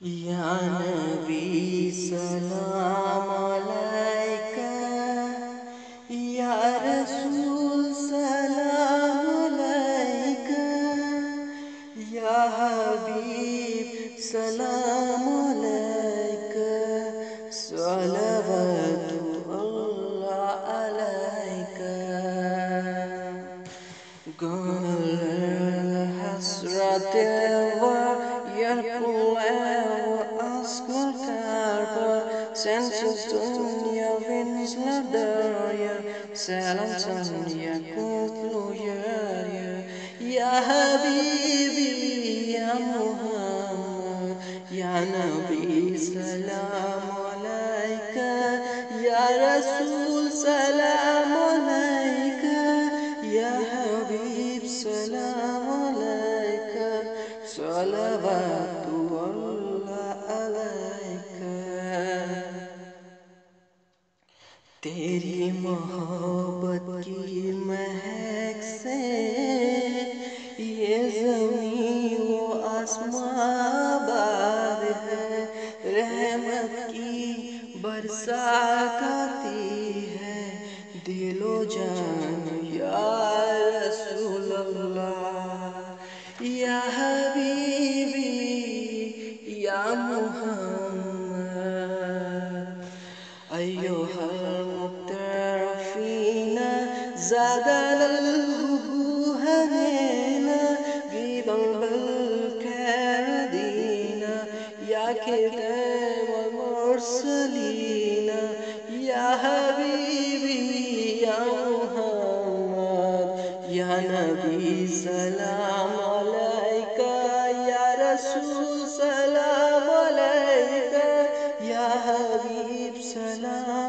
يا نبي سلام عليك. يا رسول سلام عليك. يا حبيب سلام عليك. صلوات الله عليك. قال الحسرة ويرقوا Sensus dunia wins ladaya Salam ya kutlu ya ya Ya Habibi ya Muhammad Ya Nabi salam alaika Ya Rasul salam alaika Ya Habib salam तेरी मोहब्बत की महक से ये जमी वो आसमां है। रहमत की बरसात है। दिलो जान, या रसूल अल्लाह या हबीबी, या मुहम्मद। أيها المترفين زادنا الهبو همينا قيدا بالكادين يا كتاب المرسلين يا حبيبي يا محمد يا نبي سلام عليك يا رسول سلام